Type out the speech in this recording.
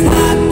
not